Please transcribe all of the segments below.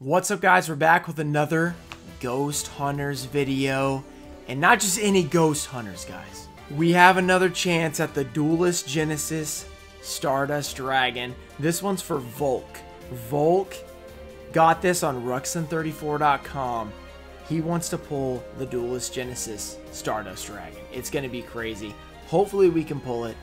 What's up guys, we're back with another Ghost Hunters video. And not just any Ghost Hunters guys. We have another chance at the Duelist Genesis Stardust Dragon. This one's for Volk. Volk got this on Ruxin34.com. He wants to pull the Duelist Genesis Stardust Dragon. It's going to be crazy. Hopefully we can pull it.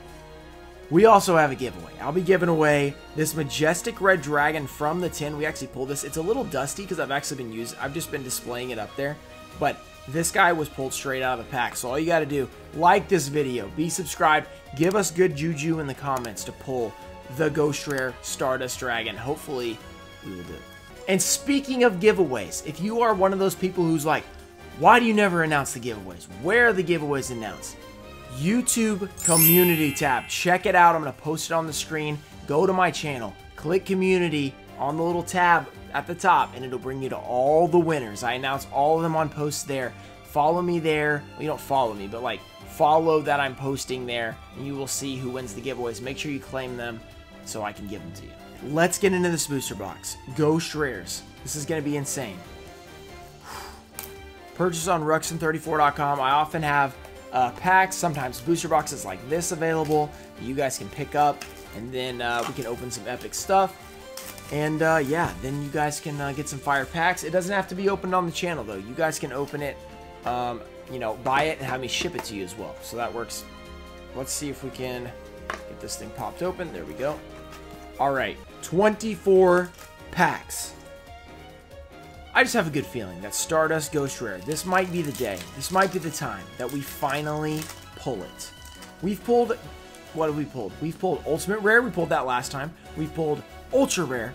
We also have a giveaway. I'll be giving away this majestic red dragon from the tin. We actually pulled this. It's a little dusty because I've actually been using. I've just been displaying it up there. But this guy was pulled straight out of the pack. So all you got to do, like this video, be subscribed, give us good juju in the comments to pull the Ghost Rare Stardust Dragon. Hopefully we will do it. And speaking of giveaways, if you are one of those people who's like, why do you never announce the giveaways? Where are the giveaways announced? YouTube community tab. Check it out. I'm going to post it on the screen. Go to my channel, click community on the little tab at the top, and it'll bring you to all the winners. I announce all of them on posts there. Follow me there. Well, you don't follow me, but like follow that I'm posting there, and you will see who wins the giveaways. Make sure you claim them so I can give them to you. Let's get into this booster box. Ghost Rares. This is going to be insane. Purchase on Ruxin34.com. I often have uh, packs, sometimes booster boxes like this available you guys can pick up, and then uh, we can open some epic stuff. And uh, yeah, then you guys can uh, get some fire packs. It doesn't have to be opened on the channel though. You guys can open it, um, you know, buy it and have me ship it to you as well. So that works. Let's see if we can get this thing popped open. There we go. All right, 24 packs. I just have a good feeling that Stardust Ghost Rare, this might be the day, this might be the time that we finally pull it. We've pulled, what have we pulled? We've pulled Ultimate Rare, we pulled that last time. We've pulled Ultra Rare.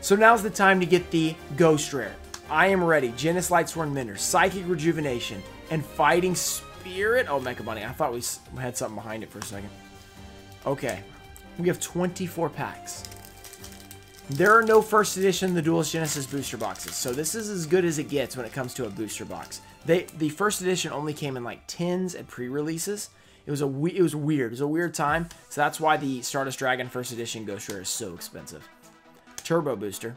So now's the time to get the Ghost Rare. I am ready. Jenis Lightsworn Mender, Psychic Rejuvenation, and Fighting Spirit. Oh, Mecha Bunny. I thought we had something behind it for a second. Okay. We have 24 packs. There are no first edition the Duelist Genesis booster boxes, so this is as good as it gets when it comes to a booster box. They the first edition only came in like tins and pre-releases. It was a it was weird. It was a weird time, so that's why the Stardust Dragon first edition Ghost Rare is so expensive. Turbo Booster,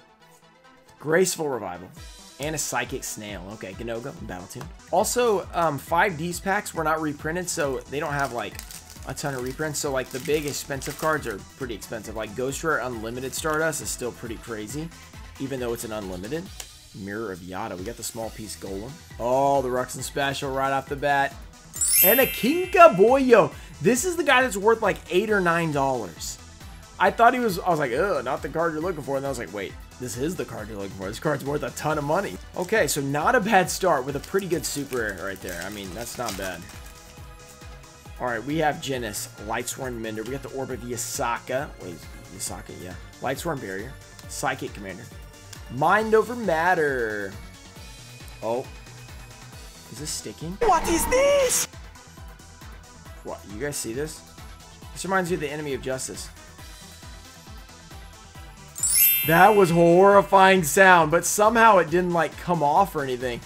Graceful Revival, and a Psychic Snail. Okay, Ganoga, Battle Tune. Also, um, five D's packs were not reprinted, so they don't have like a ton of reprints. So like the big expensive cards are pretty expensive. Like Ghost Rare Unlimited Stardust is still pretty crazy, even though it's an unlimited. Mirror of Yata. We got the small piece Golem. Oh, the Ruxin special right off the bat. And a Kinka Boyo. This is the guy that's worth like eight or nine dollars. I thought he was, I was like, oh, not the card you're looking for. And I was like, wait, this is the card you're looking for. This card's worth a ton of money. Okay, so not a bad start with a pretty good super right there. I mean, that's not bad. All right, we have Jenis, Lightsworn Mender. We got the Orb of Yasaka. Wait, Yasaka, yeah. Lightsworn Barrier, Psychic Commander, Mind Over Matter. Oh, is this sticking? What is this? What, you guys see this? This reminds me of the Enemy of Justice. That was horrifying sound, but somehow it didn't like come off or anything.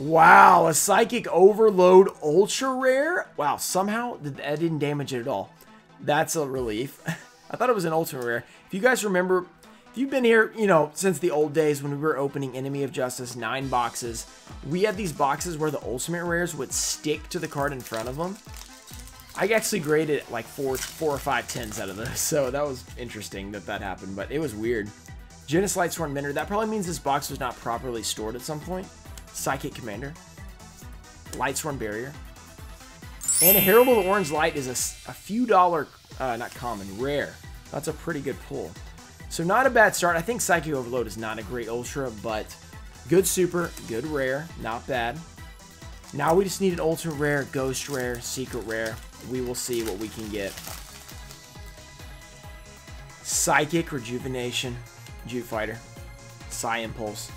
Wow, a Psychic Overload Ultra Rare? Wow, somehow that didn't damage it at all. That's a relief. I thought it was an Ultra Rare. If you guys remember, if you've been here, you know, since the old days when we were opening Enemy of Justice 9 boxes, we had these boxes where the Ultimate Rares would stick to the card in front of them. I actually graded like four, four or five tens out of this, so that was interesting that that happened, but it was weird. Jenis Lightsworn Mender, that probably means this box was not properly stored at some point. Psychic Commander, Lightsworn Barrier, and a Herald of the Orange Light is a, a few dollar, uh, not common, rare. That's a pretty good pull. So not a bad start. I think Psychic Overload is not a great Ultra, but good Super, good Rare, not bad. Now we just need an Ultra Rare, Ghost Rare, Secret Rare. We will see what we can get. Psychic Rejuvenation, Jutte Fighter, Psy Impulse,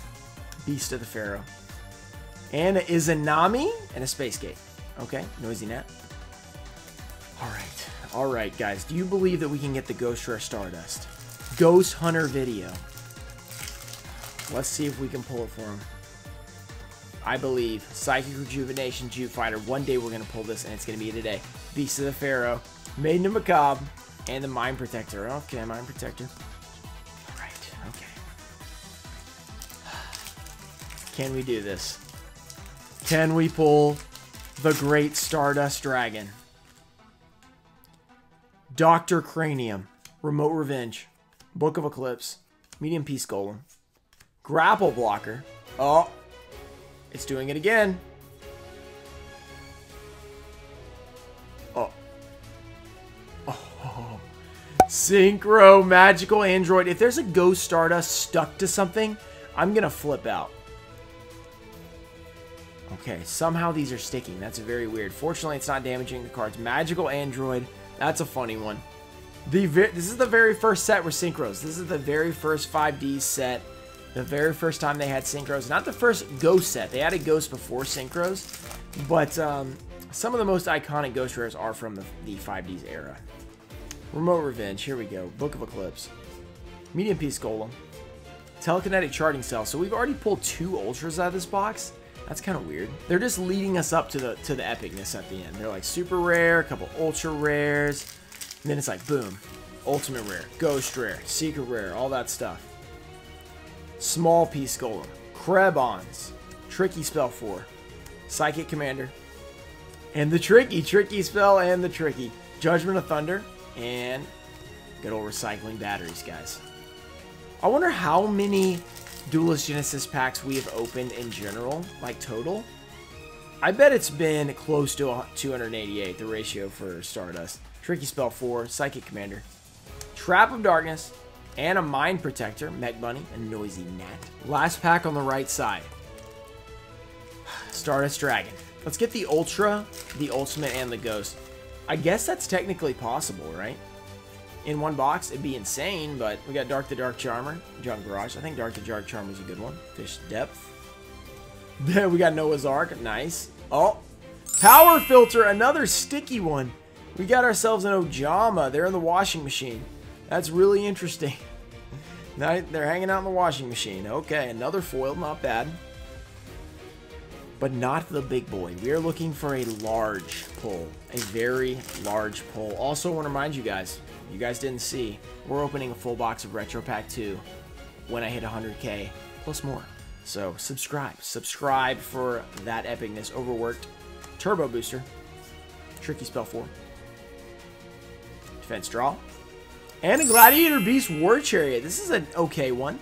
Beast of the Pharaoh, and a Izanami and a Space Gate. Okay, Noisy Gnat. Alright, alright guys, do you believe that we can get the Ghost Rare Stardust? Ghost Hunter video. Let's see if we can pull it for him. I believe. Psychic Rejuvenation, Jutte Fighter. One day we're going to pull this, and it's going to be today. Beast of the Pharaoh, Maiden of Macabre, and the Mind Protector. Okay, Mind Protector. Alright, okay. Can we do this? Can we pull the Great Stardust Dragon? Dr. Cranium. Remote Revenge. Book of Eclipse. Medium Piece Golem. Grapple Blocker. Oh. It's doing it again. Oh. Oh. Synchro Magical Android. If there's a Ghost Stardust stuck to something, I'm going to flip out. Okay, somehow these are sticking. That's very weird. Fortunately, it's not damaging the cards. Magical Android. That's a funny one. The This is the very first set with Synchros. This is the very first 5D set. The very first time they had Synchros. Not the first Ghost set. They had a Ghost before Synchros. But um, some of the most iconic Ghost Rares are from the, the 5Ds era. Remote Revenge. Here we go. Book of Eclipse. Medium Piece Golem. Telekinetic Charging Cell. So we've already pulled two Ultras out of this box. That's kind of weird. They're just leading us up to the to the epicness at the end. They're like super rare, a couple ultra rares, and then it's like boom, ultimate rare, ghost rare, secret rare, all that stuff. Small piece golem, Krebons, tricky spell four, psychic commander, and the tricky tricky spell and the tricky judgment of thunder and good old recycling batteries, guys. I wonder how many Duelist Genesis packs we have opened in general, like total. I bet it's been close to 288, the ratio for Stardust. Tricky Spell 4, Psychic Commander, Trap of Darkness, and a Mind Protector, Mech Bunny, and Noisy Gnat. Last pack on the right side. Stardust Dragon. Let's get the Ultra, the Ultimate, and the Ghost. I guess that's technically possible, right? In one box, it'd be insane, but we got Dark the Dark Charmer, Junk Barrage. I think Dark the Dark Charmer is a good one. Fish Depth. Then we got Noah's Ark. Nice. Oh, Power Filter, another sticky one. We got ourselves an Ojama. They're in the washing machine. That's really interesting. They're hanging out in the washing machine. Okay, another foil, not bad. But not the big boy. We are looking for a large pull. A very large pull. Also want to remind you guys, you guys didn't see, we're opening a full box of Retro Pack 2 when I hit 100k, plus more. So subscribe. Subscribe for that epicness. Overworked. Turbo Booster. Tricky Spell 4. Defense Draw. And a Gladiator Beast War Chariot. This is an okay one.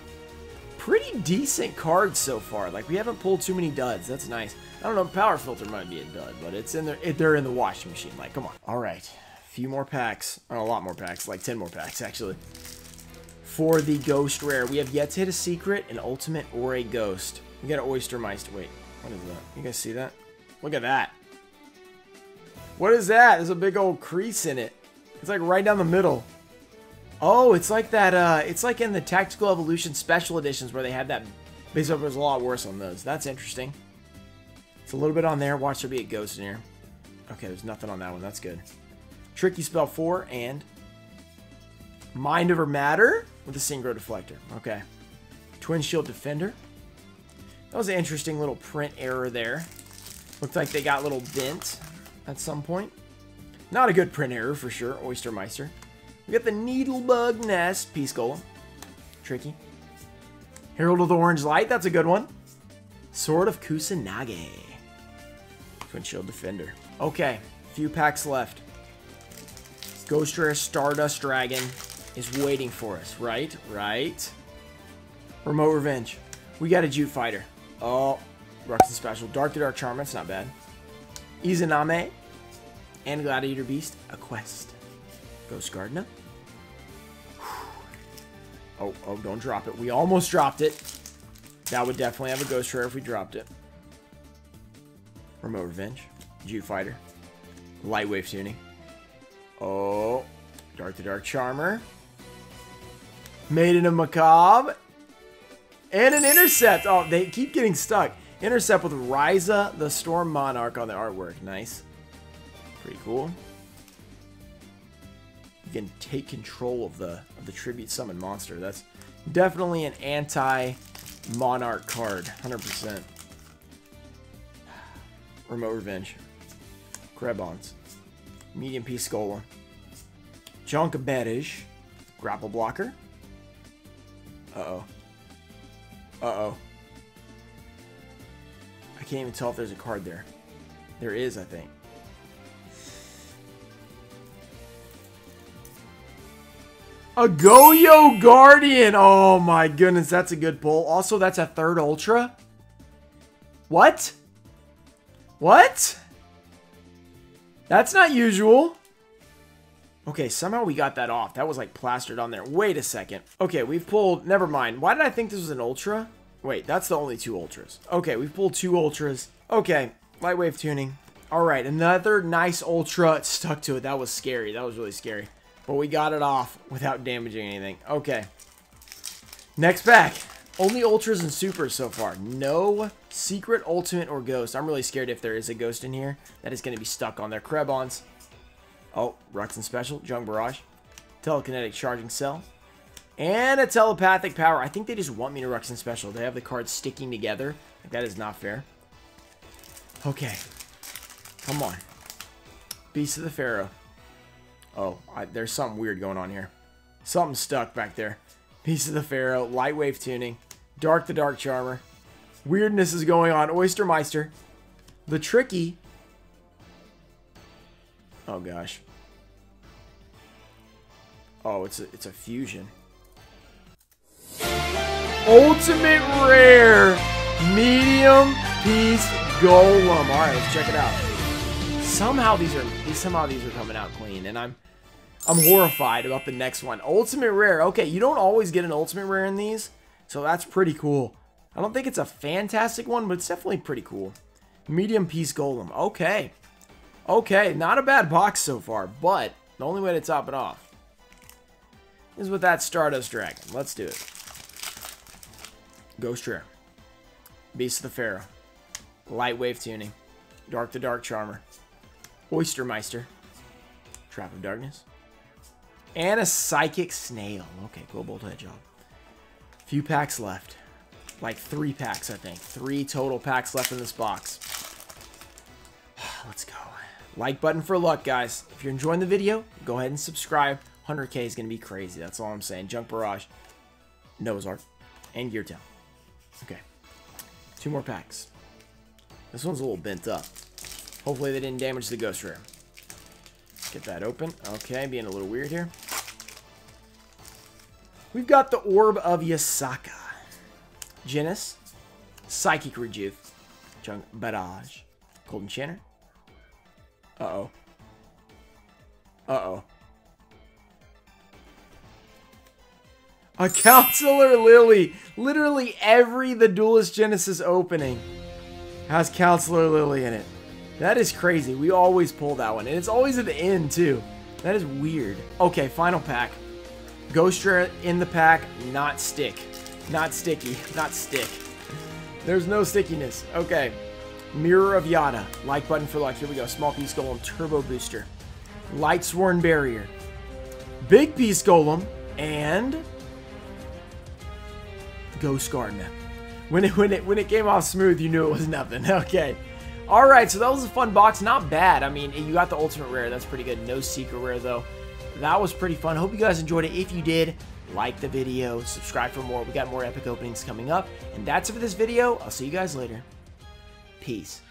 Pretty decent cards so far. Like, we haven't pulled too many duds. That's nice. I don't know, Power Filter might be a dud, but it's in there. It, they're in the washing machine. Like, come on. All right few more packs, or a lot more packs, like 10 more packs actually. For the Ghost Rare, we have yet to hit a secret, an ultimate, or a ghost. We got an Oyster Meister. Wait, what is that? You guys see that? Look at that. What is that? There's a big old crease in it. It's like right down the middle. Oh, it's like that, uh, it's like in the Tactical Evolution Special Editions where they had that. Base up was a lot worse on those. That's interesting. It's a little bit on there. Watch there be a ghost in here. Okay, there's nothing on that one. That's good. Tricky Spell 4, and Mind Over Matter with a Synchro Deflector. Okay. Twin Shield Defender. That was an interesting little print error there. Looked like they got a little bent at some point. Not a good print error for sure, Oyster Meister. We got the Needlebug Nest, Piece Golem. Tricky. Herald of the Orange Light, that's a good one. Sword of Kusanagi. Twin Shield Defender. Okay, few packs left. Ghost Rare Stardust Dragon is waiting for us, right? Right? Remote Revenge. We got a Jutte Fighter. Oh, Ruxin Special. Dark to Dark Charm, that's not bad. Izanami. And Gladiator Beast, a quest. Ghost Gardener. Oh, oh, don't drop it. We almost dropped it. That would definitely have a Ghost Rare if we dropped it. Remote Revenge. Jutte Fighter. Lightwave Tuning. Oh, Dark the Dark Charmer. Maiden of Macabre. And an Intercept. Oh, they keep getting stuck. Intercept with Raiza, the Storm Monarch on the artwork. Nice. Pretty cool. You can take control of the of the tribute summon monster. That's definitely an anti-monarch card. 100%. Remote Revenge. Krebons. Medium Piece Golem. Junk Bedish. Grapple Blocker. Uh-oh. Uh-oh. I can't even tell if there's a card there. There is, I think. A Goyo Guardian! Oh my goodness, that's a good pull. Also, that's a third Ultra? What? What? That's not usual. Okay, somehow we got that off. That was like plastered on there. Wait a second. Okay, we've pulled... Never mind. Why did I think this was an Ultra? Wait, that's the only two Ultras. Okay, we've pulled two Ultras. Okay, light wave tuning. All right, another nice Ultra stuck to it. That was scary. That was really scary. But we got it off without damaging anything. Okay. Next pack. Only Ultras and Supers so far. No Secret, Ultimate, or Ghost. I'm really scared if there is a Ghost in here that is going to be stuck on there. Krebons. Oh, Ruxin Special. Junk Barrage. Telekinetic Charging Cell. And a Telepathic Power. I think they just want me to Ruxin Special. They have the cards sticking together. Like, that is not fair. Okay. Come on. Beast of the Pharaoh. Oh, I, there's something weird going on here. Something stuck back there. Piece of the Pharaoh, Light Wave Tuning, Dark the Dark Charmer. Weirdness is going on. Oyster Meister. The Tricky. Oh, gosh. Oh, it's a, it's a fusion. Ultimate Rare Medium Piece Golem. Alright, let's check it out. Somehow these are somehow these are coming out clean, and I'm I'm horrified about the next one. Ultimate Rare. Okay, you don't always get an Ultimate Rare in these, so that's pretty cool. I don't think it's a fantastic one, but it's definitely pretty cool. Medium Piece Golem. Okay. Okay, not a bad box so far, but the only way to top it off is with that Stardust Dragon. Let's do it. Ghost Rare. Beast of the Pharaoh. Light Wave Tuning. Dark the Dark Charmer. Oystermeister. Trap of Darkness. And a Psychic Snail. Okay, Quillbolt Hedgehog. Few packs left. Like three packs, I think. Three total packs left in this box. Let's go. Like button for luck, guys. If you're enjoying the video, go ahead and subscribe. 100k is going to be crazy. That's all I'm saying. Junk Barrage, Noah's Ark, and Gear Town. Okay. Two more packs. This one's a little bent up. Hopefully they didn't damage the Ghost Rare. Get that open. Okay, being a little weird here. We've got the Orb of Yasaka. Jenis. Psychic Rejuve. Junk Barrage. Golden Enchanter. Uh-oh. Uh-oh. A Counselor Lily. Literally every The Duelist Genesis opening has Counselor Lily in it. That is crazy. We always pull that one. And it's always at the end, too. That is weird. Okay, final pack. Ghost Rare in the pack, not stick. Not sticky, not stick. There's no stickiness. Okay. Mirror of Yata. Like button for luck. Here we go. Small Piece Golem. Turbo Booster. Light Sworn Barrier. Big Piece Golem. And... Ghost. When it, when, it, when it came off smooth, you knew it was nothing. Okay. Alright, so that was a fun box. Not bad. I mean, you got the Ultimate Rare. That's pretty good. No Secret Rare, though. That was pretty fun. Hope you guys enjoyed it. If you did, like the video, subscribe for more. We got more epic openings coming up. And that's it for this video. I'll see you guys later. Peace.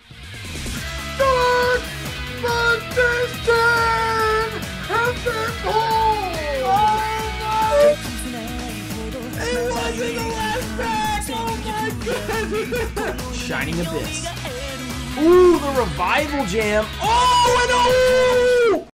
Shining Abyss. Ooh, the revival jam. Oh, and oh!